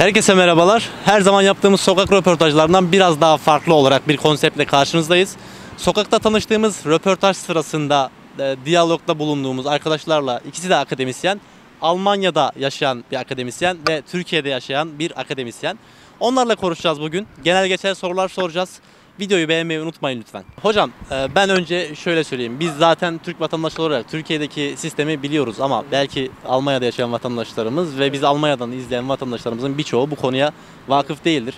Herkese merhabalar. Her zaman yaptığımız sokak röportajlarından biraz daha farklı olarak bir konseptle karşınızdayız. Sokakta tanıştığımız röportaj sırasında e, diyalogda bulunduğumuz arkadaşlarla ikisi de akademisyen. Almanya'da yaşayan bir akademisyen ve Türkiye'de yaşayan bir akademisyen. Onlarla konuşacağız bugün. Genel geçer sorular soracağız. Videoyu beğenmeyi unutmayın lütfen. Hocam e, ben önce şöyle söyleyeyim. Biz zaten Türk vatandaşları olarak Türkiye'deki sistemi biliyoruz ama belki Almanya'da yaşayan vatandaşlarımız ve biz Almanya'dan izleyen vatandaşlarımızın birçoğu bu konuya vakıf değildir.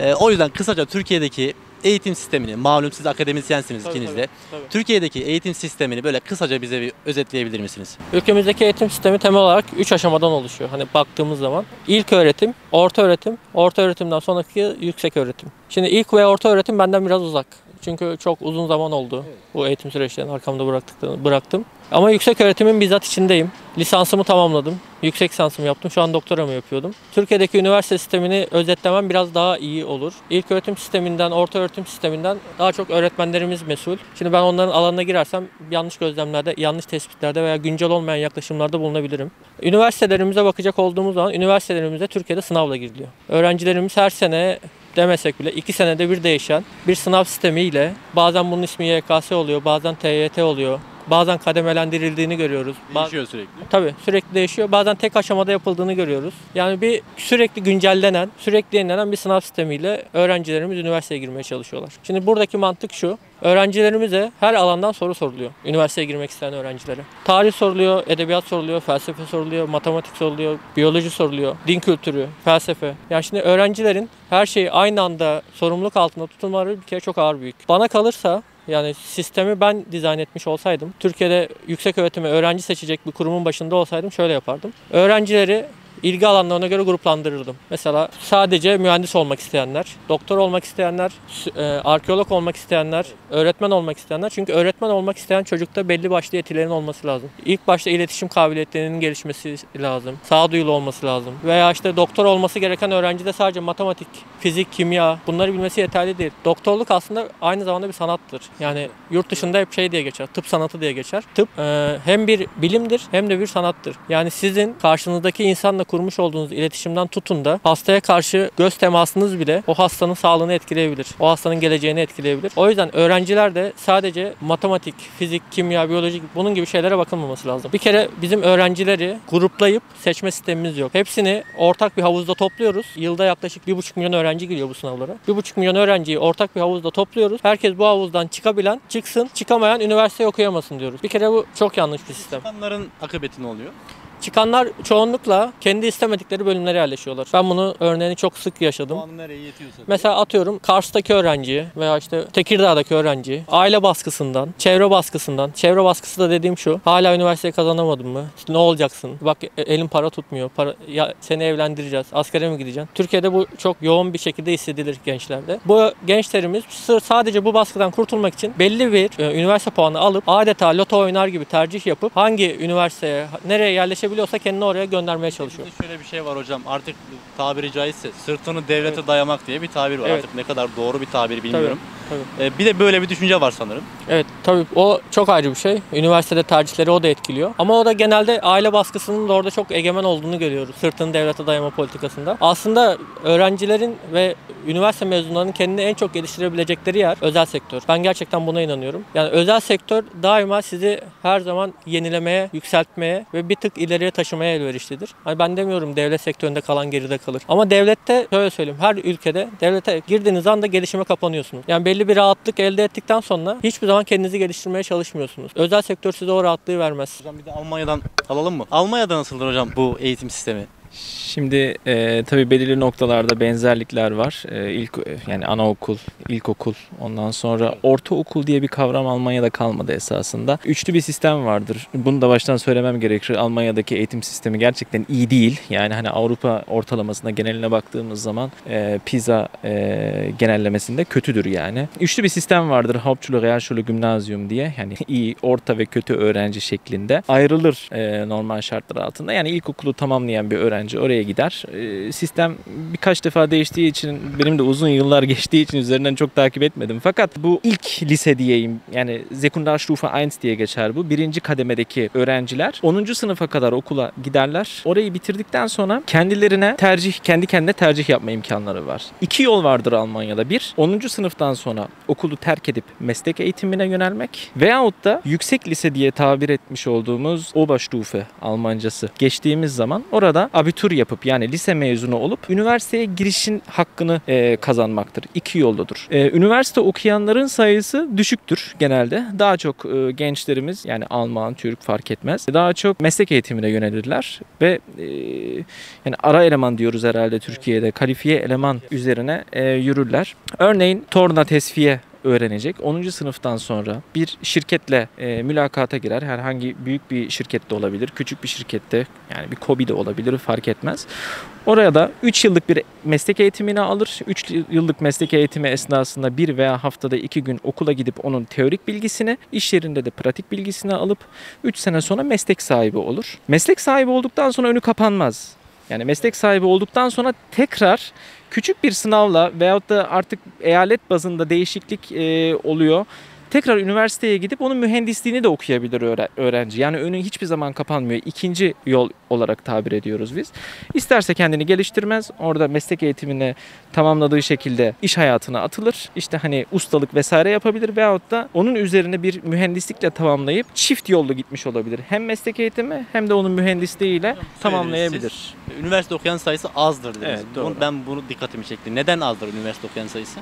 E, O yüzden kısaca Türkiye'deki eğitim sistemini, malum siz akademisyensiniz ikiniz de. Türkiye'deki eğitim sistemini böyle kısaca bize bir özetleyebilir misiniz? Ülkemizdeki eğitim sistemi temel olarak 3 aşamadan oluşuyor. Hani baktığımız zaman ilk öğretim, orta öğretim, orta öğretimden sonraki yüksek öğretim. Şimdi ilk ve orta öğretim benden biraz uzak. Çünkü çok uzun zaman oldu bu eğitim süreçlerini arkamda bıraktık, bıraktım. Ama yüksek öğretimin bizzat içindeyim. Lisansımı tamamladım. Yüksek lisansımı yaptım. Şu an doktoramı yapıyordum. Türkiye'deki üniversite sistemini özetlemem biraz daha iyi olur. İlk öğretim sisteminden, orta öğretim sisteminden daha çok öğretmenlerimiz mesul. Şimdi ben onların alanına girersem yanlış gözlemlerde, yanlış tespitlerde veya güncel olmayan yaklaşımlarda bulunabilirim. Üniversitelerimize bakacak olduğumuz zaman üniversitelerimize Türkiye'de sınavla giriliyor. Öğrencilerimiz her sene demesek bile iki senede bir değişen bir sınav sistemiyle bazen bunun ismi YKS oluyor, bazen TYT oluyor. Bazen kademelendirildiğini görüyoruz. Değişiyor sürekli. Tabii sürekli değişiyor. Bazen tek aşamada yapıldığını görüyoruz. Yani bir sürekli güncellenen, sürekli yenilenen bir sınav sistemiyle öğrencilerimiz üniversiteye girmeye çalışıyorlar. Şimdi buradaki mantık şu. Öğrencilerimize her alandan soru soruluyor. Üniversiteye girmek isteyen öğrencilere. Tarih soruluyor, edebiyat soruluyor, felsefe soruluyor, matematik soruluyor, biyoloji soruluyor, din kültürü, felsefe. Yani şimdi öğrencilerin her şeyi aynı anda sorumluluk altında tutulmaları bir kere çok ağır büyük. Bana kalırsa yani sistemi ben dizayn etmiş olsaydım, Türkiye'de yüksek öğretime öğrenci seçecek bir kurumun başında olsaydım şöyle yapardım. Öğrencileri ilgi alanlarına göre gruplandırırdım. Mesela sadece mühendis olmak isteyenler, doktor olmak isteyenler, e, arkeolog olmak isteyenler, öğretmen olmak isteyenler. Çünkü öğretmen olmak isteyen çocukta belli başlı yetilerin olması lazım. İlk başta iletişim kabiliyetlerinin gelişmesi lazım. Sağduyulu olması lazım. Veya işte doktor olması gereken öğrencide sadece matematik, fizik, kimya bunları bilmesi yeterli değil. Doktorluk aslında aynı zamanda bir sanattır. Yani yurt dışında hep şey diye geçer. Tıp sanatı diye geçer. Tıp e, hem bir bilimdir hem de bir sanattır. Yani sizin karşınızdaki insanla kurmuş olduğunuz iletişimden tutun da hastaya karşı göz temasınız bile o hastanın sağlığını etkileyebilir. O hastanın geleceğini etkileyebilir. O yüzden öğrenciler de sadece matematik, fizik, kimya, biyoloji bunun gibi şeylere bakılmaması lazım. Bir kere bizim öğrencileri gruplayıp seçme sistemimiz yok. Hepsini ortak bir havuzda topluyoruz. Yılda yaklaşık 1,5 milyon öğrenci giriyor bu sınavlara. 1,5 milyon öğrenciyi ortak bir havuzda topluyoruz. Herkes bu havuzdan çıkabilen çıksın, çıkamayan üniversite okuyamasın diyoruz. Bir kere bu çok yanlış bir sistem. İnsanların akıbeti ne oluyor? Çıkanlar çoğunlukla kendi istemedikleri bölümlere yerleşiyorlar. Ben bunu örneğini çok sık yaşadım. Puanı nereye yetiyorsa. Mesela atıyorum Kars'taki öğrenci veya işte Tekirdağ'daki öğrenci aile baskısından, çevre baskısından, çevre baskısı da dediğim şu. Hala üniversiteyi kazanamadın mı? İşte ne olacaksın? Bak e- elin para tutmuyor. Para, ya seni evlendireceğiz. Askere mi gideceksin? Türkiye'de bu çok yoğun bir şekilde hissedilir gençlerde. Bu gençlerimiz sadece bu baskıdan kurtulmak için belli bir e, üniversite puanı alıp adeta loto oynar gibi tercih yapıp hangi üniversiteye, nereye yerleşebiliyorsa kendini oraya göndermeye çalışıyor. Bizde şöyle bir şey var hocam artık tabiri caizse sırtını devlete dayamak diye bir tabir var. Evet. Artık ne kadar doğru bir tabir bilmiyorum. tabii. Ee, bir de böyle bir düşünce var sanırım. Evet tabii o çok ayrı bir şey. Üniversitede tercihleri o da etkiliyor. Ama o da genelde aile baskısının da orada çok egemen olduğunu görüyoruz. Sırtını devlete dayama politikasında. Aslında öğrencilerin ve üniversite mezunlarının kendini en çok geliştirebilecekleri yer özel sektör. Ben gerçekten buna inanıyorum. Yani özel sektör daima sizi her zaman yenilemeye, yükseltmeye ve bir tık ileriye taşımaya elverişlidir. Hani ben demiyorum devlet sektöründe kalan geride kalır. Ama devlette şöyle söyleyeyim her ülkede devlete girdiğiniz anda gelişime kapanıyorsunuz. Yani belli bir rahatlık elde ettikten sonra hiçbir zaman kendinizi geliştirmeye çalışmıyorsunuz. Özel sektör size o rahatlığı vermez. Hocam bir de Almanya'dan alalım mı? Almanya'da nasıldır hocam bu eğitim sistemi? Şimdi e, tabii belirli noktalarda benzerlikler var. E, ilk e, yani anaokul, ilkokul, ondan sonra ortaokul diye bir kavram Almanya'da kalmadı esasında. Üçlü bir sistem vardır. Bunu da baştan söylemem gerekir. Almanya'daki eğitim sistemi gerçekten iyi değil. Yani hani Avrupa ortalamasına geneline baktığımız zaman e, PISA e, genellemesinde kötüdür yani. Üçlü bir sistem vardır. Hauptschule, Realschule, Gymnasium diye. Yani iyi, orta ve kötü öğrenci şeklinde ayrılır e, normal şartlar altında. Yani ilkokulu tamamlayan bir öğrenci öğrenci oraya gider. E, sistem birkaç defa değiştiği için benim de uzun yıllar geçtiği için üzerinden çok takip etmedim. Fakat bu ilk lise diyeyim yani Sekundarstufe 1 diye geçer bu. Birinci kademedeki öğrenciler 10. sınıfa kadar okula giderler. Orayı bitirdikten sonra kendilerine tercih, kendi kendine tercih yapma imkanları var. İki yol vardır Almanya'da. Bir, 10. sınıftan sonra okulu terk edip meslek eğitimine yönelmek veyahut da yüksek lise diye tabir etmiş olduğumuz Oberstufe Almancası geçtiğimiz zaman orada abitur yapıp yani lise mezunu olup üniversiteye girişin hakkını e, kazanmaktır. İki yoldadır. E, üniversite okuyanların sayısı düşüktür genelde. Daha çok e, gençlerimiz yani Alman, Türk fark etmez. Daha çok meslek eğitimine yönelirler ve e, yani ara eleman diyoruz herhalde Türkiye'de kalifiye eleman üzerine e, yürürler. Örneğin torna tesviye öğrenecek. 10. sınıftan sonra bir şirketle e, mülakata girer. Herhangi büyük bir şirkette olabilir, küçük bir şirkette yani bir KOBİ de olabilir fark etmez. Oraya da 3 yıllık bir meslek eğitimini alır. 3 yıllık meslek eğitimi esnasında bir veya haftada 2 gün okula gidip onun teorik bilgisini, iş yerinde de pratik bilgisini alıp 3 sene sonra meslek sahibi olur. Meslek sahibi olduktan sonra önü kapanmaz. Yani meslek sahibi olduktan sonra tekrar küçük bir sınavla veyahut da artık eyalet bazında değişiklik e, oluyor. Tekrar üniversiteye gidip onun mühendisliğini de okuyabilir öğre- öğrenci. Yani önü hiçbir zaman kapanmıyor. İkinci yol olarak tabir ediyoruz biz. İsterse kendini geliştirmez. Orada meslek eğitimini tamamladığı şekilde iş hayatına atılır. İşte hani ustalık vesaire yapabilir veyahut da onun üzerine bir mühendislikle tamamlayıp çift yollu gitmiş olabilir. Hem meslek eğitimi hem de onun mühendisliğiyle tamamlayabilir. Siz, üniversite okuyan sayısı azdır dediniz. Evet, doğru. Ben bunu dikkatimi çekti. Neden azdır üniversite okuyan sayısı?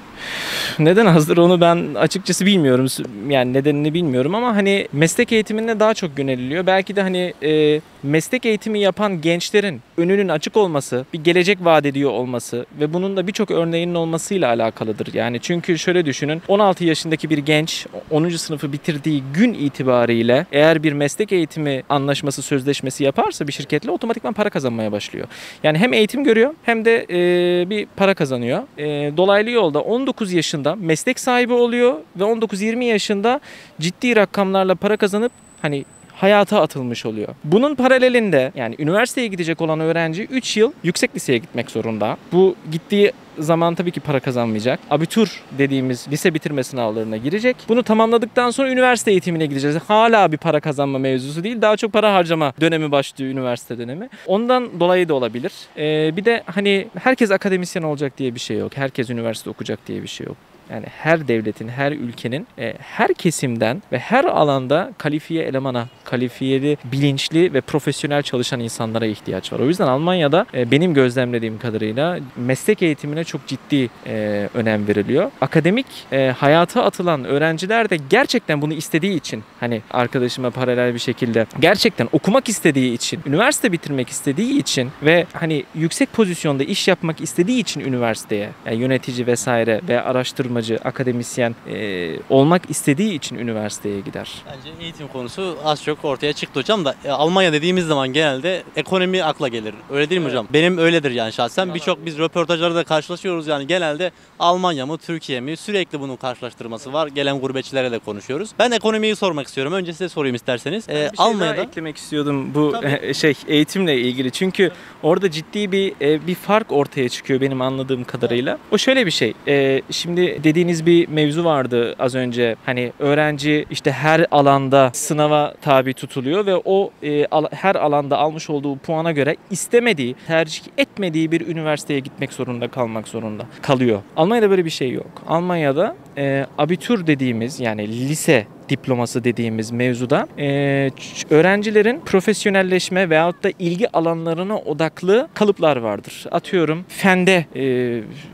Neden azdır onu ben açıkçası bilmiyorum. Yani nedenini bilmiyorum ama hani meslek eğitimine daha çok yöneliliyor. Belki de hani e, meslek eğitimi yapan gençlerin önünün açık olması, bir gelecek vaat ediyor olması ve bunun da birçok örneğinin olmasıyla alakalıdır. Yani çünkü şöyle düşünün 16 yaşındaki bir genç 10. sınıfı bitirdiği gün itibariyle eğer bir meslek eğitimi anlaşması sözleşmesi yaparsa bir şirketle otomatikman para kazanmaya başlıyor. Yani hem eğitim görüyor hem de e, bir para kazanıyor. E, dolaylı yolda 19 yaşında meslek sahibi oluyor ve 19-20 yaşında ciddi rakamlarla para kazanıp hani hayata atılmış oluyor. Bunun paralelinde yani üniversiteye gidecek olan öğrenci 3 yıl yüksek liseye gitmek zorunda. Bu gittiği zaman tabii ki para kazanmayacak. Abitur dediğimiz lise bitirme sınavlarına girecek. Bunu tamamladıktan sonra üniversite eğitimine gideceğiz. Hala bir para kazanma mevzusu değil. Daha çok para harcama dönemi başlıyor üniversite dönemi. Ondan dolayı da olabilir. Ee, bir de hani herkes akademisyen olacak diye bir şey yok. Herkes üniversite okuyacak diye bir şey yok. Yani her devletin, her ülkenin, e, her kesimden ve her alanda kalifiye elemana, kalifiyeli, bilinçli ve profesyonel çalışan insanlara ihtiyaç var. O yüzden Almanya'da e, benim gözlemlediğim kadarıyla meslek eğitimine çok ciddi e, önem veriliyor. Akademik e, hayata atılan öğrenciler de gerçekten bunu istediği için hani arkadaşıma paralel bir şekilde gerçekten okumak istediği için, üniversite bitirmek istediği için ve hani yüksek pozisyonda iş yapmak istediği için üniversiteye yani yönetici vesaire ve araştırmacı, akademisyen e, olmak istediği için üniversiteye gider. Bence eğitim konusu az çok ortaya çıktı hocam da e, Almanya dediğimiz zaman genelde ekonomi akla gelir. Öyle değil mi hocam? Benim öyledir yani şahsen. Birçok biz röportajlarda karşılaşıyoruz yani genelde Almanya mı Türkiye mi sürekli bunun karşılaştırması var. Gelen gurbetçilere de konuşuyoruz. Ben ekonomiyi sormak istiyorum. Önce size sorayım isterseniz. E, Bir şey daha Almanya'da eklemek istiyordum bu Tabii. e, şey eğitimle ilgili. Çünkü orada ciddi bir e, bir fark ortaya çıkıyor benim anladığım kadarıyla. O şöyle bir şey. e, Şimdi dediğiniz bir mevzu vardı az önce. Hani öğrenci işte her alanda sınava tabi tutuluyor ve o e, al- her alanda almış olduğu puana göre istemediği, tercih etmediği bir üniversiteye gitmek zorunda kalmak zorunda kalıyor. Almanya'da böyle bir şey yok. Almanya'da e, abitur dediğimiz yani lise diploması dediğimiz mevzuda e, öğrencilerin profesyonelleşme veyahut da ilgi alanlarına odaklı kalıplar vardır. Atıyorum fende e,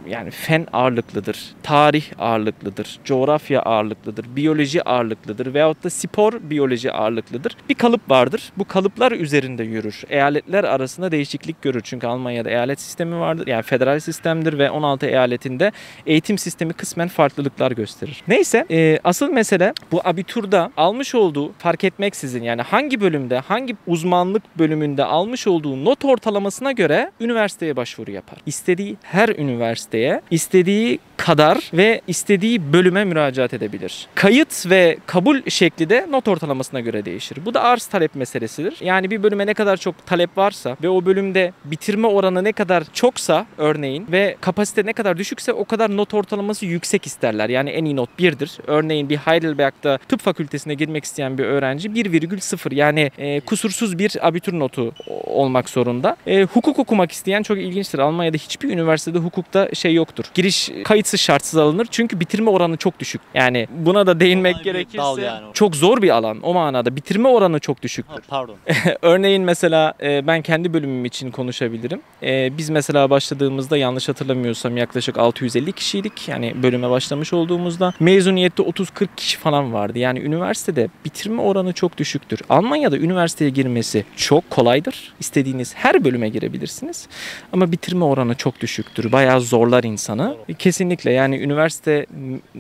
yani fen ağırlıklıdır, tarih ağırlıklıdır, coğrafya ağırlıklıdır, biyoloji ağırlıklıdır veyahut da spor biyoloji ağırlıklıdır. Bir kalıp vardır. Bu kalıplar üzerinde yürür. Eyaletler arasında değişiklik görür. Çünkü Almanya'da eyalet sistemi vardır. Yani federal sistemdir ve 16 eyaletinde eğitim sistemi kısmen farklılıklar gösterir. Neyse e, asıl mesele bu abitur abiturda almış olduğu fark etmeksizin yani hangi bölümde hangi uzmanlık bölümünde almış olduğu not ortalamasına göre üniversiteye başvuru yapar. İstediği her üniversiteye istediği kadar ve istediği bölüme müracaat edebilir. Kayıt ve kabul şekli de not ortalamasına göre değişir. Bu da arz talep meselesidir. Yani bir bölüme ne kadar çok talep varsa ve o bölümde bitirme oranı ne kadar çoksa örneğin ve kapasite ne kadar düşükse o kadar not ortalaması yüksek isterler. Yani en iyi not 1'dir. Örneğin bir Heidelberg'da tıp fakültesine girmek isteyen bir öğrenci 1,0 yani e, kusursuz bir abitur notu olmak zorunda. E, hukuk okumak isteyen çok ilginçtir. Almanya'da hiçbir üniversitede hukukta şey yoktur. Giriş kayıtsız şartsız alınır. Çünkü bitirme oranı çok düşük. Yani buna da değinmek Kolay bir gerekirse yani o. çok zor bir alan o manada. Bitirme oranı çok düşüktür. Ha, pardon. Örneğin mesela e, ben kendi bölümüm için konuşabilirim. E, biz mesela başladığımızda yanlış hatırlamıyorsam yaklaşık 650 kişiydik. Yani bölüme başlamış olduğumuzda mezuniyette 30-40 kişi falan vardı. Yani üniversitede bitirme oranı çok düşüktür. Almanya'da üniversiteye girmesi çok kolaydır. İstediğiniz her bölüme girebilirsiniz. Ama bitirme oranı çok düşüktür. Bayağı zorlar insanı. E, Kesinlikle yani üniversite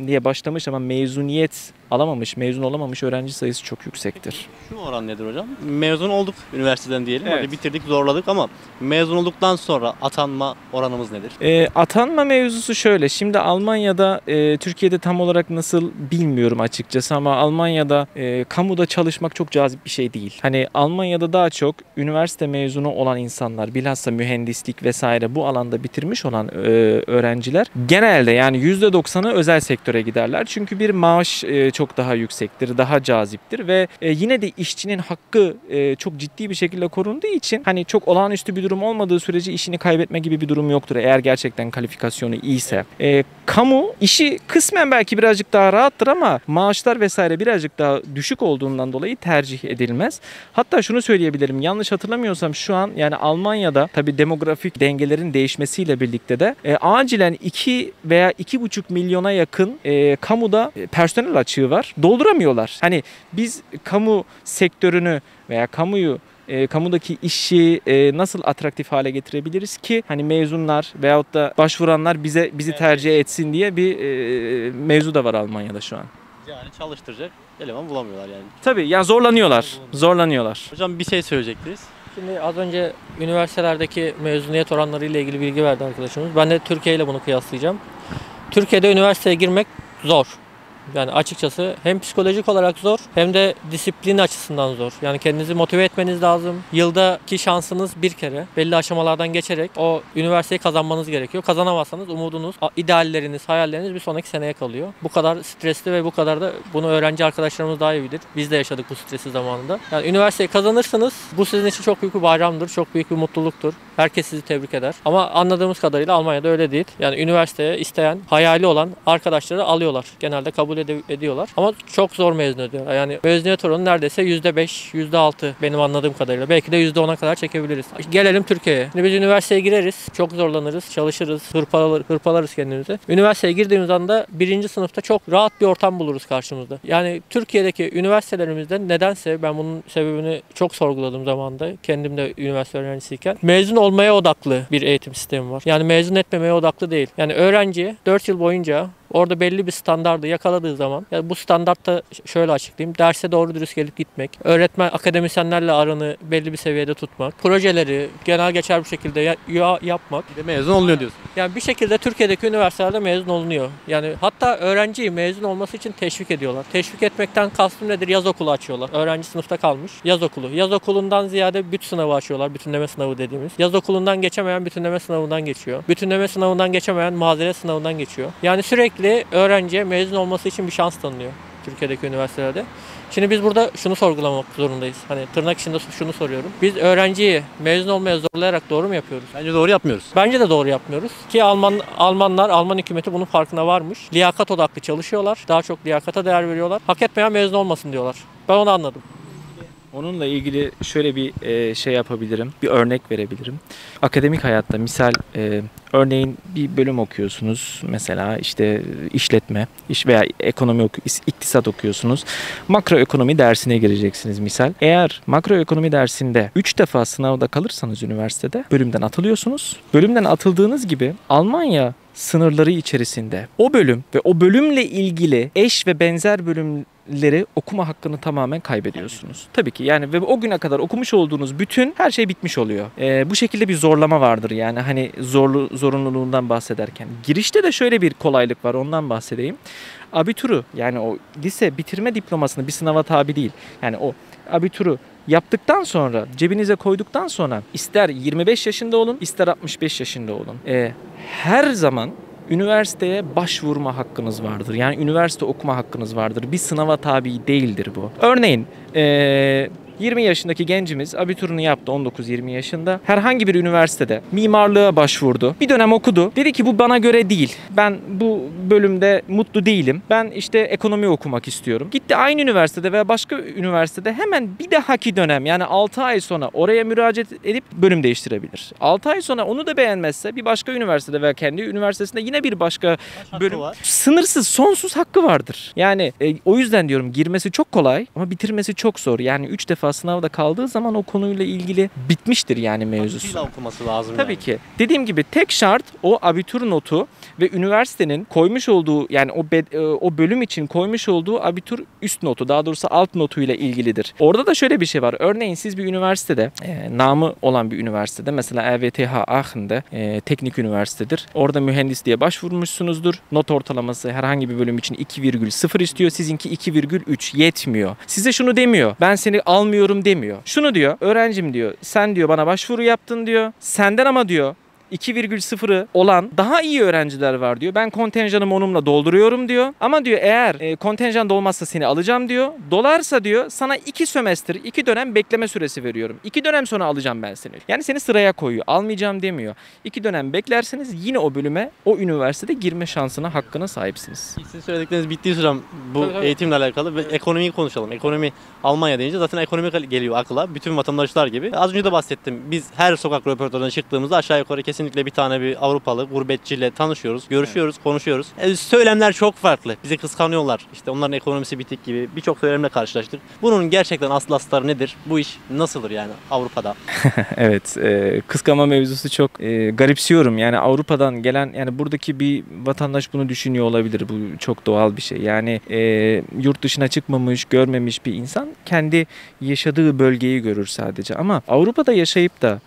diye başlamış ama mezuniyet alamamış, mezun olamamış öğrenci sayısı çok yüksektir. Şu oran nedir hocam? Mezun olduk üniversiteden diyelim. Evet. Hadi bitirdik, zorladık ama mezun olduktan sonra atanma oranımız nedir? E, atanma mevzusu şöyle. Şimdi Almanya'da, e, Türkiye'de tam olarak nasıl bilmiyorum açıkçası ama Almanya'da e, kamuda çalışmak çok cazip bir şey değil. Hani Almanya'da daha çok üniversite mezunu olan insanlar, bilhassa mühendislik vesaire bu alanda bitirmiş olan e, öğrenciler genelde yani %90'ı özel sektöre giderler. Çünkü bir maaş e, çok daha yüksektir, daha caziptir ve e, yine de işçinin hakkı e, çok ciddi bir şekilde korunduğu için hani çok olağanüstü bir durum olmadığı sürece işini kaybetme gibi bir durum yoktur eğer gerçekten kalifikasyonu iyiyse. E, kamu işi kısmen belki birazcık daha rahattır ama maaşlar vesaire birazcık daha düşük olduğundan dolayı tercih edilmez. Hatta şunu söyleyebilirim yanlış hatırlamıyorsam şu an yani Almanya'da tabi demografik dengelerin değişmesiyle birlikte de e, acilen 2 veya 2,5 milyona yakın e, kamuda e, personel açığı var. Dolduramıyorlar. Hani biz kamu sektörünü veya kamuyu e, kamudaki işi e, nasıl atraktif hale getirebiliriz ki hani mezunlar veyahut da başvuranlar bize bizi tercih etsin diye bir e, mevzu da var Almanya'da şu an. Yani çalıştıracak eleman bulamıyorlar yani. Tabii ya zorlanıyorlar. Zorlanıyorlar. Hocam bir şey söyleyecektiniz. Şimdi az önce üniversitelerdeki mezuniyet oranları ile ilgili bilgi verdi arkadaşımız. Ben de Türkiye ile bunu kıyaslayacağım. Türkiye'de üniversiteye girmek zor. Yani açıkçası hem psikolojik olarak zor hem de disiplin açısından zor. Yani kendinizi motive etmeniz lazım. Yıldaki şansınız bir kere belli aşamalardan geçerek o üniversiteyi kazanmanız gerekiyor. Kazanamazsanız umudunuz, idealleriniz, hayalleriniz bir sonraki seneye kalıyor. Bu kadar stresli ve bu kadar da bunu öğrenci arkadaşlarımız daha iyi bilir. Biz de yaşadık bu stresi zamanında. Yani üniversiteyi kazanırsanız bu sizin için çok büyük bir bayramdır, çok büyük bir mutluluktur. Herkes sizi tebrik eder. Ama anladığımız kadarıyla Almanya'da öyle değil. Yani üniversiteye isteyen, hayali olan arkadaşları alıyorlar. Genelde kabul ede- ediyorlar. Ama çok zor mezun ediyorlar. Yani mezuniyet oranı neredeyse %5, %6 benim anladığım kadarıyla. Belki de %10'a kadar çekebiliriz. Gelelim Türkiye'ye. Şimdi biz üniversiteye gireriz. Çok zorlanırız, çalışırız, hırpalar, hırpalarız kendimizi. Üniversiteye girdiğimiz anda birinci sınıfta çok rahat bir ortam buluruz karşımızda. Yani Türkiye'deki üniversitelerimizde nedense ben bunun sebebini çok sorguladım zamanda. Kendim de üniversite öğrencisiyken. Mezun olmaya odaklı bir eğitim sistemi var. Yani mezun etmemeye odaklı değil. Yani öğrenci 4 yıl boyunca Orada belli bir standardı yakaladığı zaman ya bu standartta şöyle açıklayayım. Derse doğru dürüst gelip gitmek, öğretmen akademisyenlerle aranı belli bir seviyede tutmak, projeleri genel geçer bir şekilde ya- ya- yapmak. Bir de mezun olunuyor diyorsun. Yani bir şekilde Türkiye'deki üniversitelerde mezun olunuyor. Yani hatta öğrenciyi mezun olması için teşvik ediyorlar. Teşvik etmekten kastım nedir? Yaz okulu açıyorlar. Öğrenci sınıfta kalmış. Yaz okulu. Yaz okulundan ziyade büt sınavı açıyorlar. Bütünleme sınavı dediğimiz. Yaz okulundan geçemeyen bütünleme sınavından geçiyor. Bütünleme sınavından geçemeyen mazeret sınavından geçiyor. Yani sürekli öğrenciye mezun olması için bir şans tanınıyor. Türkiye'deki üniversitelerde. Şimdi biz burada şunu sorgulamak zorundayız. Hani tırnak içinde şunu soruyorum. Biz öğrenciyi mezun olmaya zorlayarak doğru mu yapıyoruz? Bence doğru yapmıyoruz. Bence de doğru yapmıyoruz. Ki Alman Almanlar, Alman hükümeti bunun farkına varmış. Liyakat odaklı çalışıyorlar. Daha çok liyakata değer veriyorlar. Hak etmeyen mezun olmasın diyorlar. Ben onu anladım. Onunla ilgili şöyle bir e, şey yapabilirim, bir örnek verebilirim. Akademik hayatta misal e, örneğin bir bölüm okuyorsunuz mesela işte işletme iş veya ekonomi oku, is- iktisat okuyorsunuz. Makroekonomi dersine gireceksiniz misal. Eğer makroekonomi dersinde 3 defa sınavda kalırsanız üniversitede bölümden atılıyorsunuz. Bölümden atıldığınız gibi Almanya sınırları içerisinde o bölüm ve o bölümle ilgili eş ve benzer bölümleri okuma hakkını tamamen kaybediyorsunuz. Tabii ki yani ve o güne kadar okumuş olduğunuz bütün her şey bitmiş oluyor. Ee, bu şekilde bir zorlama vardır yani hani zorlu zorunluluğundan bahsederken. Girişte de şöyle bir kolaylık var ondan bahsedeyim. Abituru yani o lise bitirme diplomasını bir sınava tabi değil. Yani o abituru yaptıktan sonra cebinize koyduktan sonra ister 25 yaşında olun ister 65 yaşında olun. Ee, her zaman üniversiteye başvurma hakkınız vardır. Yani üniversite okuma hakkınız vardır. Bir sınava tabi değildir bu. Örneğin ee, 20 yaşındaki gencimiz abiturunu yaptı 19-20 yaşında. Herhangi bir üniversitede mimarlığa başvurdu. Bir dönem okudu. Dedi ki bu bana göre değil. Ben bu bölümde mutlu değilim. Ben işte ekonomi okumak istiyorum. Gitti aynı üniversitede veya başka üniversitede hemen bir dahaki dönem yani 6 ay sonra oraya müracaat edip bölüm değiştirebilir. 6 ay sonra onu da beğenmezse bir başka üniversitede veya kendi üniversitesinde yine bir başka bölüm var. sınırsız sonsuz hakkı vardır. Yani e, o yüzden diyorum girmesi çok kolay ama bitirmesi çok zor. Yani 3 defa sınavda kaldığı zaman o konuyla ilgili bitmiştir yani mevzusu. Hakkıyla okuması lazım Tabii yani. ki. Dediğim gibi tek şart o abitur notu ve üniversitenin koymuş olduğu yani o bed- e, o bölüm için koymuş olduğu abitur üst notu daha doğrusu alt notuyla ilgilidir. Orada da şöyle bir şey var. Örneğin siz bir üniversitede e, namı olan bir üniversitede mesela EVTH Aachen'de e, teknik üniversitedir. Orada mühendisliğe başvurmuşsunuzdur. Not ortalaması herhangi bir bölüm için 2,0 istiyor. Sizinki 2,3 yetmiyor. Size şunu demiyor. Ben seni almıyorum demiyor. Şunu diyor. Öğrencim diyor. Sen diyor bana başvuru yaptın diyor. Senden ama diyor 2,0'ı olan daha iyi öğrenciler var diyor. Ben kontenjanımı onunla dolduruyorum diyor. Ama diyor eğer e, kontenjan dolmazsa seni alacağım diyor. Dolarsa diyor sana 2 sömestr, 2 dönem bekleme süresi veriyorum. 2 dönem sonra alacağım ben seni. Yani seni sıraya koyuyor. Almayacağım demiyor. 2 dönem beklerseniz yine o bölüme o üniversitede girme şansına hakkına sahipsiniz. Sizin söyledikleriniz bittiği sürem bu Tabii, tabii. eğitimle alakalı ve ekonomiyi konuşalım. Ekonomi Almanya deyince zaten ekonomi geliyor akla. Bütün vatandaşlar gibi. Az önce de bahsettim. Biz her sokak röportajına çıktığımızda aşağı yukarı kesinlikle bir tane bir Avrupalı gurbetçiyle tanışıyoruz, görüşüyoruz, konuşuyoruz. E, söylemler çok farklı. Bizi kıskanıyorlar. İşte onların ekonomisi bitik gibi birçok söylemle karşılaştık. Bunun gerçekten aslı astarı nedir? Bu iş nasıldır yani Avrupa'da? evet, e, kıskanma mevzusu çok e, garipsiyorum. Yani Avrupa'dan gelen yani buradaki bir vatandaş bunu düşünüyor olabilir. Bu çok doğal bir şey. Yani e, yurt dışına çıkmamış, görmemiş bir insan kendi yaşadığı bölgeyi görür sadece. Ama Avrupa'da yaşayıp da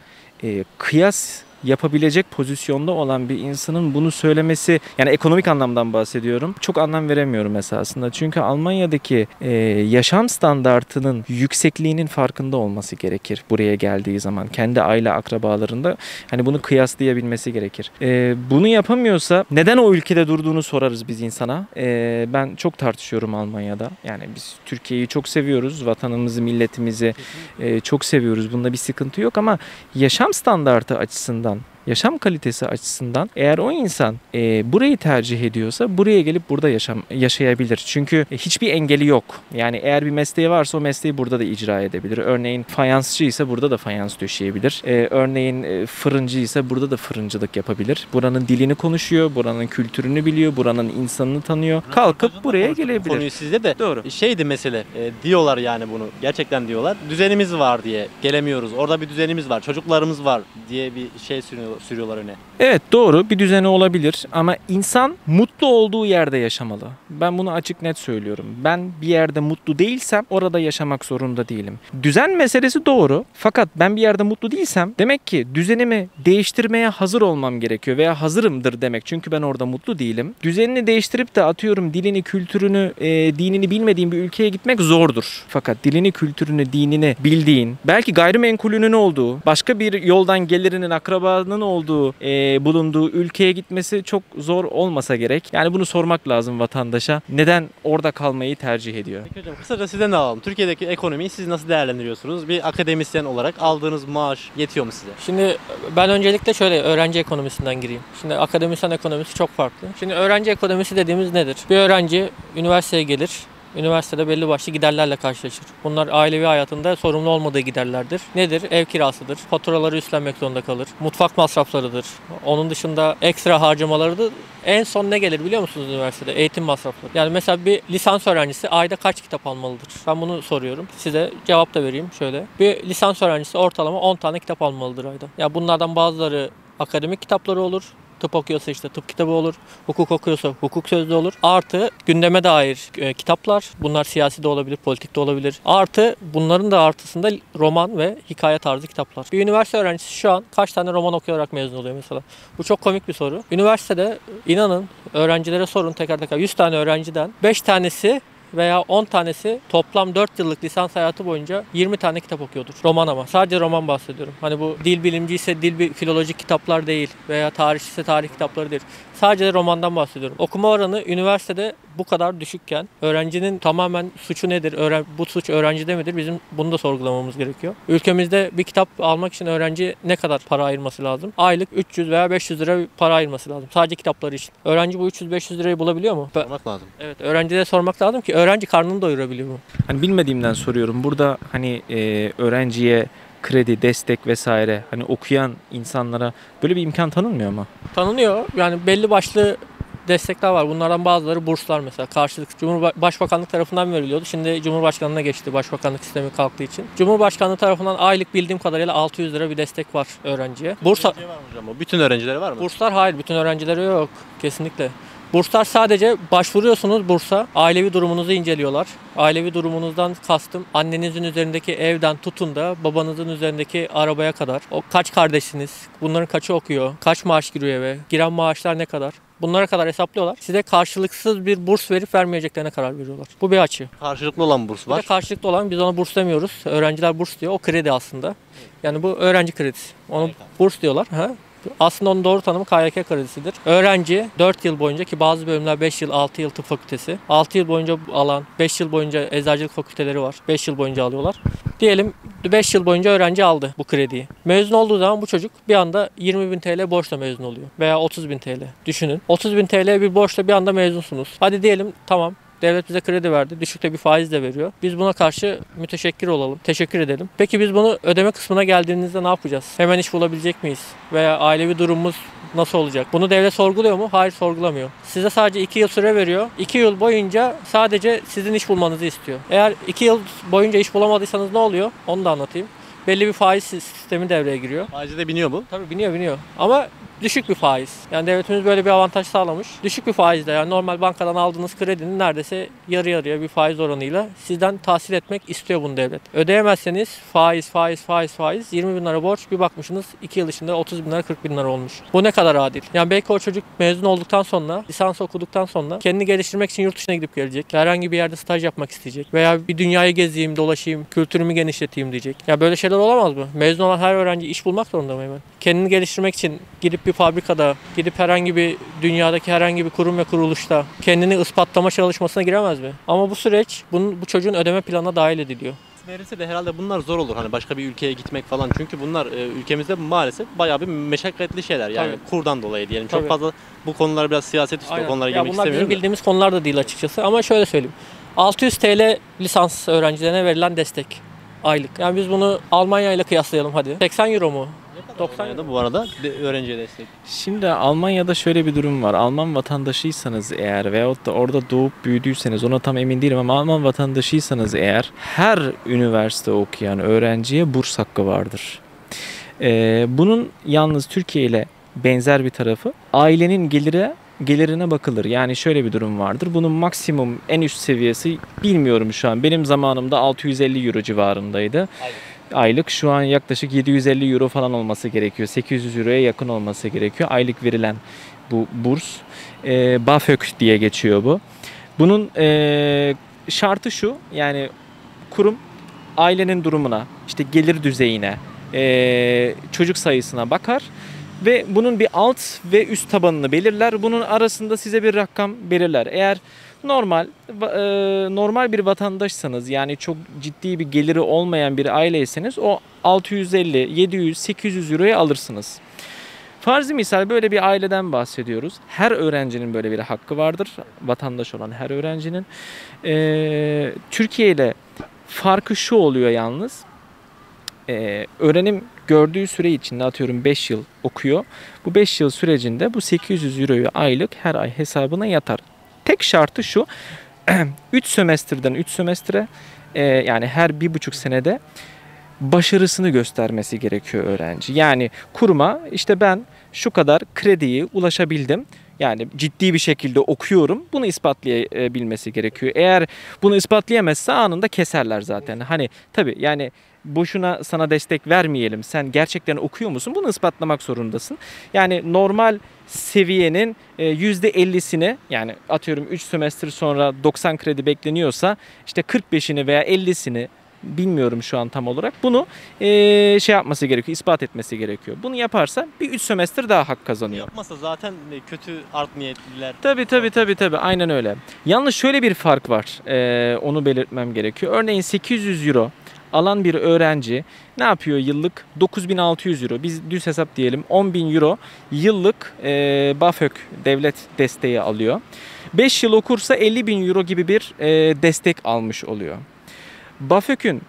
e, kıyas yapabilecek pozisyonda olan bir insanın bunu söylemesi yani ekonomik anlamdan bahsediyorum. Çok anlam veremiyorum esasında. Çünkü Almanya'daki e, yaşam standartının yüksekliğinin farkında olması gerekir buraya geldiği zaman. Kendi aile akrabalarında hani bunu kıyaslayabilmesi gerekir. E, bunu yapamıyorsa neden o ülkede durduğunu sorarız biz insana. E, ben çok tartışıyorum Almanya'da. Yani biz Türkiye'yi çok seviyoruz. Vatanımızı, milletimizi e, çok seviyoruz. Bunda bir sıkıntı yok ama yaşam standartı açısından done. Yaşam kalitesi açısından eğer o insan e, burayı tercih ediyorsa buraya gelip burada yaşam yaşayabilir. Çünkü hiçbir engeli yok. Yani eğer bir mesleği varsa o mesleği burada da icra edebilir. Örneğin fayansçı ise burada da fayans döşeyebilir. E, örneğin e, fırıncı ise burada da fırıncılık yapabilir. Buranın dilini konuşuyor, buranın kültürünü biliyor, buranın insanını tanıyor. Kalkıp buraya gelebilir. Konuyu sizde de Doğru. şeydi mesele e, diyorlar yani bunu gerçekten diyorlar. Düzenimiz var diye gelemiyoruz. Orada bir düzenimiz var. Çocuklarımız var diye bir şey sürüyor, sürüyorlar öne. Evet doğru bir düzeni olabilir ama insan mutlu olduğu yerde yaşamalı. Ben bunu açık net söylüyorum. Ben bir yerde mutlu değilsem orada yaşamak zorunda değilim. Düzen meselesi doğru fakat ben bir yerde mutlu değilsem demek ki düzenimi değiştirmeye hazır olmam gerekiyor veya hazırımdır demek. Çünkü ben orada mutlu değilim. Düzenini değiştirip de atıyorum dilini, kültürünü, e, dinini bilmediğin bir ülkeye gitmek zordur. Fakat dilini, kültürünü, dinini bildiğin, belki gayrimenkulünün olduğu, başka bir yoldan gelirinin, akrabanın olduğu, e, bulunduğu ülkeye gitmesi çok zor olmasa gerek. Yani bunu sormak lazım vatandaşa. Neden orada kalmayı tercih ediyor? Peki hocam kısaca sizden de alalım. Türkiye'deki ekonomiyi siz nasıl değerlendiriyorsunuz? Bir akademisyen olarak aldığınız maaş yetiyor mu size? Şimdi ben öncelikle şöyle öğrenci ekonomisinden gireyim. Şimdi akademisyen ekonomisi çok farklı. Şimdi öğrenci ekonomisi dediğimiz nedir? Bir öğrenci üniversiteye gelir. Üniversitede belli başlı giderlerle karşılaşır. Bunlar ailevi hayatında sorumlu olmadığı giderlerdir. Nedir? Ev kirasıdır. Faturaları üstlenmek zorunda kalır. Mutfak masraflarıdır. Onun dışında ekstra harcamalarıdır. En son ne gelir biliyor musunuz üniversitede? Eğitim masrafları. Yani mesela bir lisans öğrencisi ayda kaç kitap almalıdır? Ben bunu soruyorum. Size cevap da vereyim şöyle. Bir lisans öğrencisi ortalama 10 tane kitap almalıdır ayda. Ya bunlardan bazıları akademik kitapları olur. Tıp okuyorsa işte tıp kitabı olur. Hukuk okuyorsa hukuk sözlüğü olur. Artı gündeme dair e, kitaplar. Bunlar siyasi de olabilir, politik de olabilir. Artı bunların da artısında roman ve hikaye tarzı kitaplar. Bir üniversite öğrencisi şu an kaç tane roman okuyarak mezun oluyor mesela? Bu çok komik bir soru. Üniversitede inanın öğrencilere sorun teker teker 100 tane öğrenciden 5 tanesi veya 10 tanesi toplam 4 yıllık lisans hayatı boyunca 20 tane kitap okuyordur. Roman ama. Sadece roman bahsediyorum. Hani bu dil bilimci ise dil filolojik kitaplar değil veya tarihçi ise tarih kitapları değil. Sadece de romandan bahsediyorum. Okuma oranı üniversitede bu kadar düşükken öğrencinin tamamen suçu nedir? Öğren bu suç öğrencide midir? Bizim bunu da sorgulamamız gerekiyor. Ülkemizde bir kitap almak için öğrenci ne kadar para ayırması lazım? Aylık 300 veya 500 lira para ayırması lazım. Sadece kitapları için. Öğrenci bu 300-500 lirayı bulabiliyor mu? Sormak lazım. Evet öğrencilere sormak lazım ki öğrenci karnını doyurabiliyor mu? Hani bilmediğimden soruyorum. Burada hani e, öğrenciye kredi, destek vesaire hani okuyan insanlara böyle bir imkan tanınmıyor mu? Tanınıyor. Yani belli başlı destekler var. Bunlardan bazıları burslar mesela. Karşılık Cumhurba- Başbakanlık tarafından veriliyordu. Şimdi Cumhurbaşkanlığına geçti başbakanlık sistemi kalktığı için. Cumhurbaşkanlığı tarafından aylık bildiğim kadarıyla 600 lira bir destek var öğrenciye. Bursa Öğrenciye var mı hocam? Bütün öğrencilere var mı? Burslar hayır bütün öğrencilere yok kesinlikle. Burslar sadece başvuruyorsunuz bursa, ailevi durumunuzu inceliyorlar. Ailevi durumunuzdan kastım annenizin üzerindeki evden tutun da babanızın üzerindeki arabaya kadar. O kaç kardeşsiniz? Bunların kaçı okuyor? Kaç maaş giriyor eve? Giren maaşlar ne kadar? Bunlara kadar hesaplıyorlar. Size karşılıksız bir burs verip vermeyeceklerine karar veriyorlar. Bu bir açı. Karşılıklı olan burs Bir de var. karşılıklı olan biz ona burs demiyoruz. Öğrenciler burs diyor. O kredi aslında. Yani bu öğrenci kredisi. Onu burs diyorlar. Ha? Aslında onun doğru tanımı KYK kredisidir. Öğrenci 4 yıl boyunca ki bazı bölümler 5 yıl 6 yıl tıp fakültesi. 6 yıl boyunca alan 5 yıl boyunca eczacılık fakülteleri var. 5 yıl boyunca alıyorlar. Diyelim 5 yıl boyunca öğrenci aldı bu krediyi. Mezun olduğu zaman bu çocuk bir anda 20 bin TL borçla mezun oluyor. Veya 30 bin TL. Düşünün. 30 bin TL bir borçla bir anda mezunsunuz. Hadi diyelim tamam Devlet bize kredi verdi. Düşükte bir faiz de veriyor. Biz buna karşı müteşekkir olalım. Teşekkür edelim. Peki biz bunu ödeme kısmına geldiğimizde ne yapacağız? Hemen iş bulabilecek miyiz? Veya ailevi durumumuz nasıl olacak? Bunu devlet sorguluyor mu? Hayır sorgulamıyor. Size sadece 2 yıl süre veriyor. 2 yıl boyunca sadece sizin iş bulmanızı istiyor. Eğer 2 yıl boyunca iş bulamadıysanız ne oluyor? Onu da anlatayım. Belli bir faiz sistemi devreye giriyor. Faize de biniyor bu. Tabii biniyor biniyor. Ama düşük bir faiz. Yani devletimiz böyle bir avantaj sağlamış. Düşük bir faizde yani normal bankadan aldığınız kredinin neredeyse yarı yarıya bir faiz oranıyla sizden tahsil etmek istiyor bunu devlet. Ödeyemezseniz faiz faiz faiz faiz 20 bin lira borç bir bakmışsınız 2 yıl içinde 30 bin lira 40 bin lira olmuş. Bu ne kadar adil? Yani belki o çocuk mezun olduktan sonra lisans okuduktan sonra kendini geliştirmek için yurt dışına gidip gelecek. Herhangi bir yerde staj yapmak isteyecek. Veya bir dünyayı gezeyim dolaşayım kültürümü genişleteyim diyecek. Ya böyle şeyler olamaz mı? Mezun olan her öğrenci iş bulmak zorunda mı hemen? Kendini geliştirmek için gidip bir fabrikada, gidip herhangi bir dünyadaki herhangi bir kurum ve kuruluşta kendini ispatlama çalışmasına giremez mi? Ama bu süreç bunun, bu çocuğun ödeme planına dahil ediliyor. Verirse de herhalde bunlar zor olur hani başka bir ülkeye gitmek falan çünkü bunlar e, ülkemizde maalesef bayağı bir meşakkatli şeyler yani Tabii. kurdan dolayı diyelim. Tabii. Çok fazla bu konular biraz siyaset üstü Aynen. konulara girmek bunlar istemiyorum. da. bildiğimiz konular da değil açıkçası. Ama şöyle söyleyeyim. 600 TL lisans öğrencilerine verilen destek aylık. Yani biz bunu Almanya ile kıyaslayalım hadi. 80 euro mu? 90 euro. Almanya'da bu arada de, öğrenciye destek. Şimdi Almanya'da şöyle bir durum var. Alman vatandaşıysanız eğer veyahut da orada doğup büyüdüyseniz ona tam emin değilim ama Alman vatandaşıysanız eğer her üniversite okuyan öğrenciye burs hakkı vardır. Ee, bunun yalnız Türkiye ile benzer bir tarafı ailenin gelire gelirine bakılır. Yani şöyle bir durum vardır. Bunun maksimum en üst seviyesi bilmiyorum şu an. Benim zamanımda 650 euro civarındaydı. Aylık şu an yaklaşık 750 euro falan olması gerekiyor. 800 euroya yakın olması gerekiyor. Aylık verilen bu burs. E, BAföG diye geçiyor bu. Bunun e, şartı şu yani kurum ailenin durumuna, işte gelir düzeyine, e, çocuk sayısına bakar ve bunun bir alt ve üst tabanını belirler. Bunun arasında size bir rakam belirler. Eğer normal e, normal bir vatandaşsanız yani çok ciddi bir geliri olmayan bir aileyseniz o 650, 700, 800 euroya alırsınız. Farzi misal böyle bir aileden bahsediyoruz. Her öğrencinin böyle bir hakkı vardır. Vatandaş olan her öğrencinin. Ee, Türkiye ile farkı şu oluyor yalnız. Ee, öğrenim gördüğü süre içinde atıyorum 5 yıl okuyor. Bu 5 yıl sürecinde bu 800 euroyu aylık her ay hesabına yatar. Tek şartı şu. 3 sömestrden 3 sömestre e, yani her bir buçuk senede başarısını göstermesi gerekiyor öğrenci. Yani kuruma işte ben şu kadar krediye ulaşabildim. Yani ciddi bir şekilde okuyorum. Bunu ispatlayabilmesi gerekiyor. Eğer bunu ispatlayamazsa anında keserler zaten. Hani tabii yani boşuna sana destek vermeyelim. Sen gerçekten okuyor musun? Bunu ispatlamak zorundasın. Yani normal seviyenin e, %50'sini yani atıyorum 3 sömestr sonra 90 kredi bekleniyorsa işte 45'ini veya 50'sini bilmiyorum şu an tam olarak. Bunu e, şey yapması gerekiyor, ispat etmesi gerekiyor. Bunu yaparsa bir 3 sömestr daha hak kazanıyor. Yapmasa zaten e, kötü art niyetliler. Tabii tabii tabii tabii aynen öyle. Yalnız şöyle bir fark var. Onu belirtmem gerekiyor. Örneğin 800 euro alan bir öğrenci ne yapıyor yıllık? 9600 euro. Biz düz hesap diyelim 10.000 euro yıllık e, BAföG devlet desteği alıyor. 5 yıl okursa 50.000 euro gibi bir e, destek almış oluyor. BAföG'ün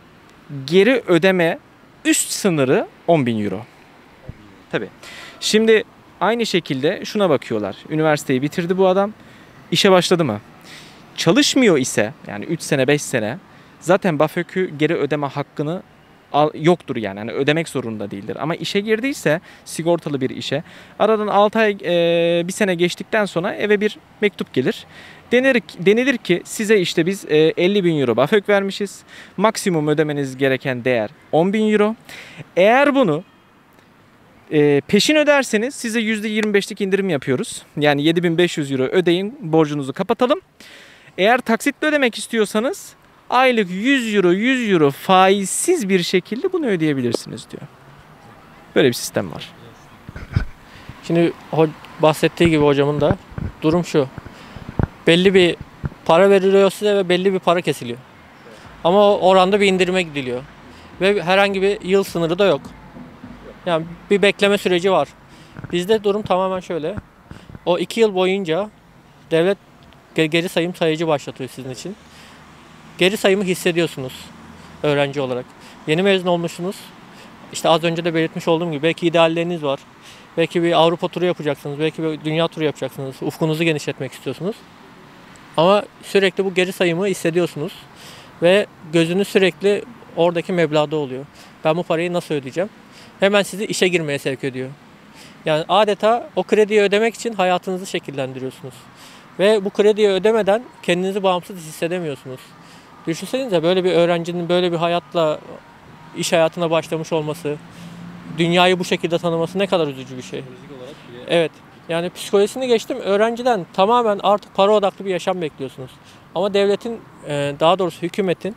geri ödeme üst sınırı 10.000 euro. Tabii. Şimdi aynı şekilde şuna bakıyorlar. Üniversiteyi bitirdi bu adam. İşe başladı mı? Çalışmıyor ise yani 3 sene 5 sene zaten BAföG'ü geri ödeme hakkını yoktur yani. yani ödemek zorunda değildir. Ama işe girdiyse sigortalı bir işe aradan 6 ay e, bir sene geçtikten sonra eve bir mektup gelir. Denir, denilir ki size işte biz e, 50 bin euro BAföG vermişiz. Maksimum ödemeniz gereken değer 10 bin euro. Eğer bunu e, peşin öderseniz size %25'lik indirim yapıyoruz. Yani 7500 euro ödeyin borcunuzu kapatalım. Eğer taksitle ödemek istiyorsanız aylık 100 euro 100 euro faizsiz bir şekilde bunu ödeyebilirsiniz diyor. Böyle bir sistem var. Şimdi bahsettiği gibi hocamın da durum şu. Belli bir para veriliyor size ve belli bir para kesiliyor. Ama oranda bir indirime gidiliyor. Ve herhangi bir yıl sınırı da yok. Yani bir bekleme süreci var. Bizde durum tamamen şöyle. O iki yıl boyunca devlet ge- geri sayım sayıcı başlatıyor sizin için. Geri sayımı hissediyorsunuz öğrenci olarak. Yeni mezun olmuşsunuz. İşte az önce de belirtmiş olduğum gibi belki idealleriniz var. Belki bir Avrupa turu yapacaksınız. Belki bir dünya turu yapacaksınız. Ufkunuzu genişletmek istiyorsunuz. Ama sürekli bu geri sayımı hissediyorsunuz. Ve gözünüz sürekli oradaki meblağda oluyor. Ben bu parayı nasıl ödeyeceğim? Hemen sizi işe girmeye sevk ediyor. Yani adeta o krediyi ödemek için hayatınızı şekillendiriyorsunuz. Ve bu krediyi ödemeden kendinizi bağımsız hissedemiyorsunuz. Düşünsenize böyle bir öğrencinin böyle bir hayatla iş hayatına başlamış olması, dünyayı bu şekilde tanıması ne kadar üzücü bir şey. Evet. Yani psikolojisini geçtim. Öğrenciden tamamen artık para odaklı bir yaşam bekliyorsunuz. Ama devletin, e, daha doğrusu hükümetin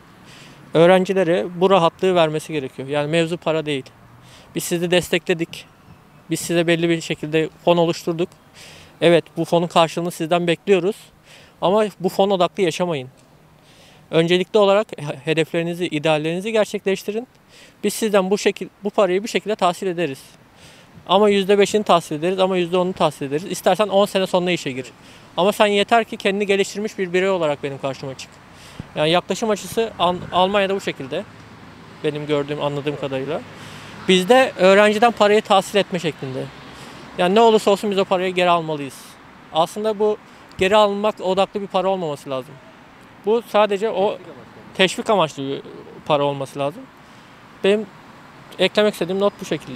öğrencilere bu rahatlığı vermesi gerekiyor. Yani mevzu para değil. Biz sizi destekledik. Biz size belli bir şekilde fon oluşturduk. Evet bu fonun karşılığını sizden bekliyoruz. Ama bu fon odaklı yaşamayın. Öncelikli olarak he- hedeflerinizi, ideallerinizi gerçekleştirin. Biz sizden bu şekil bu parayı bir şekilde tahsil ederiz. Ama %5'ini tahsil ederiz ama %10'unu tahsil ederiz. İstersen 10 sene sonra işe gir. Ama sen yeter ki kendini geliştirmiş bir birey olarak benim karşıma çık. Yani yaklaşım açısı An- Almanya'da bu şekilde. Benim gördüğüm, anladığım kadarıyla. Bizde öğrenciden parayı tahsil etme şeklinde. Yani ne olursa olsun biz o parayı geri almalıyız. Aslında bu geri alınmak odaklı bir para olmaması lazım. Bu sadece o teşvik amaçlı para olması lazım. Benim eklemek istediğim not bu şekilde.